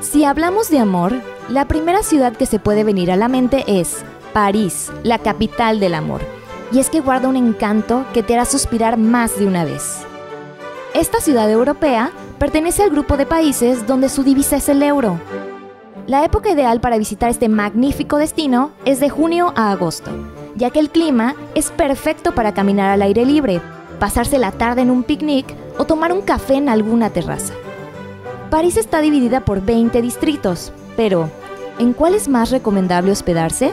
Si hablamos de amor, la primera ciudad que se puede venir a la mente es París, la capital del amor. Y es que guarda un encanto que te hará suspirar más de una vez. Esta ciudad europea pertenece al grupo de países donde su divisa es el euro. La época ideal para visitar este magnífico destino es de junio a agosto, ya que el clima es perfecto para caminar al aire libre, pasarse la tarde en un picnic o tomar un café en alguna terraza. París está dividida por 20 distritos, pero ¿en cuál es más recomendable hospedarse?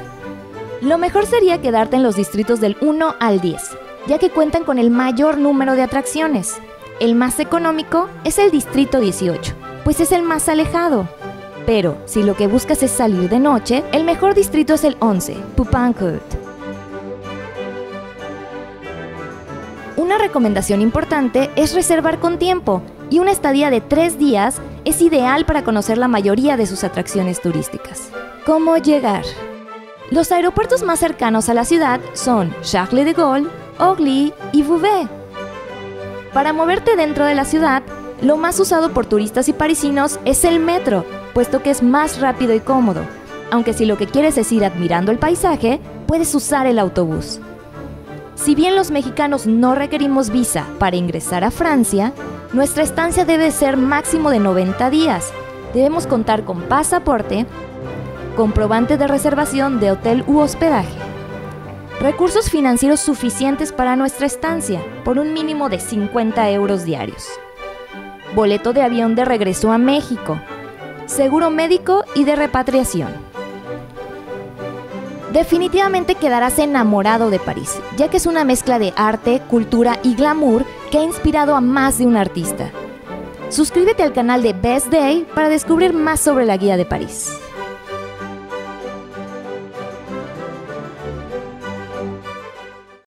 Lo mejor sería quedarte en los distritos del 1 al 10, ya que cuentan con el mayor número de atracciones. El más económico es el distrito 18, pues es el más alejado. Pero si lo que buscas es salir de noche, el mejor distrito es el 11, Pupancourt. Una recomendación importante es reservar con tiempo, y una estadía de tres días es ideal para conocer la mayoría de sus atracciones turísticas. ¿Cómo llegar? Los aeropuertos más cercanos a la ciudad son Charles de Gaulle, Orly y Vouvet. Para moverte dentro de la ciudad, lo más usado por turistas y parisinos es el metro, puesto que es más rápido y cómodo. Aunque si lo que quieres es ir admirando el paisaje, puedes usar el autobús. Si bien los mexicanos no requerimos visa para ingresar a Francia, nuestra estancia debe ser máximo de 90 días. Debemos contar con pasaporte, comprobante de reservación de hotel u hospedaje, recursos financieros suficientes para nuestra estancia por un mínimo de 50 euros diarios, boleto de avión de regreso a México, seguro médico y de repatriación definitivamente quedarás enamorado de París, ya que es una mezcla de arte, cultura y glamour que ha inspirado a más de un artista. Suscríbete al canal de Best Day para descubrir más sobre la guía de París.